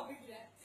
I'll be glad.